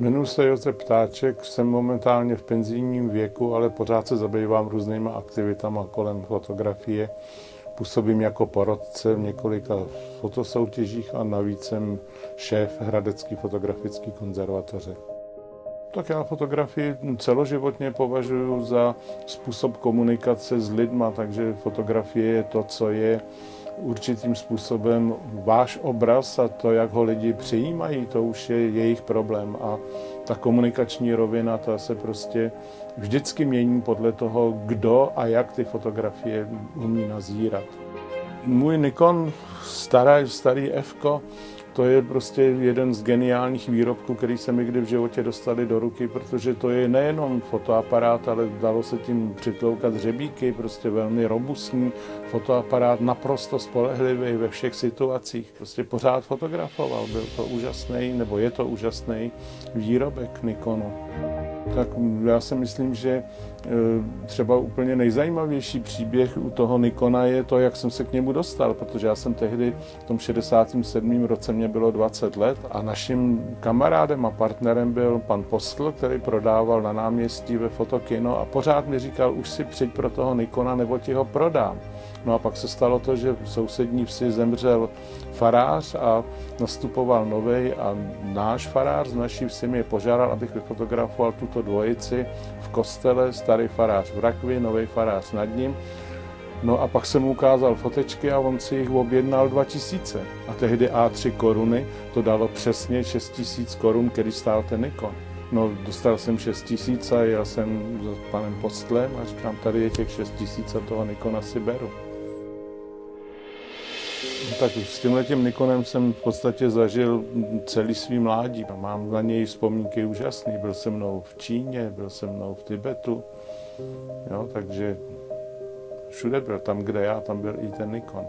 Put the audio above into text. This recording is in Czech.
Jmenuji se Josef Ptáček, jsem momentálně v penzijním věku, ale pořád se zabývám různýma aktivitama kolem fotografie. Působím jako porodce v několika fotosoutěžích a navíc jsem šéf Hradecký fotografický konzervatoře. Tak já fotografii celoživotně považuji za způsob komunikace s lidma, takže fotografie je to, co je určitým způsobem váš obraz a to, jak ho lidi přijímají, to už je jejich problém. A ta komunikační rovina, ta se prostě vždycky mění podle toho, kdo a jak ty fotografie umí nazírat. Můj Nikon starý, starý F to je prostě jeden z geniálních výrobků, který se mi kdy v životě dostali do ruky, protože to je nejenom fotoaparát, ale dalo se tím přitloukat řebíky, prostě velmi robustní fotoaparát, naprosto spolehlivý ve všech situacích. Prostě pořád fotografoval, byl to úžasný, nebo je to úžasný výrobek Nikonu tak já si myslím, že e, třeba úplně nejzajímavější příběh u toho Nikona je to, jak jsem se k němu dostal, protože já jsem tehdy v tom 67. roce mě bylo 20 let a naším kamarádem a partnerem byl pan Postl, který prodával na náměstí ve fotokino a pořád mi říkal, už si přijď pro toho Nikona, nebo ti ho prodám. No a pak se stalo to, že v sousední vsi zemřel farář a nastupoval nový a náš farář z naší vsi mě požádal, abych vyfotografoval tuto dvojici v kostele, starý farář v rakvi, nový farář nad ním. No a pak jsem mu ukázal fotečky a on si jich objednal 2000. A tehdy A3 koruny to dalo přesně 6000 korun, který stál ten Nikon. No, dostal jsem 6 tisíc a já jsem s panem Postlem a říkám, tady je těch 6 tisíc a toho Nikona si beru. Tak s tímhletím Nikonem jsem v podstatě zažil celý svý mládí. Mám na něj vzpomínky úžasný. Byl se mnou v Číně, byl se mnou v Tibetu. Jo, takže všude byl. Tam, kde já, tam byl i ten Nikon.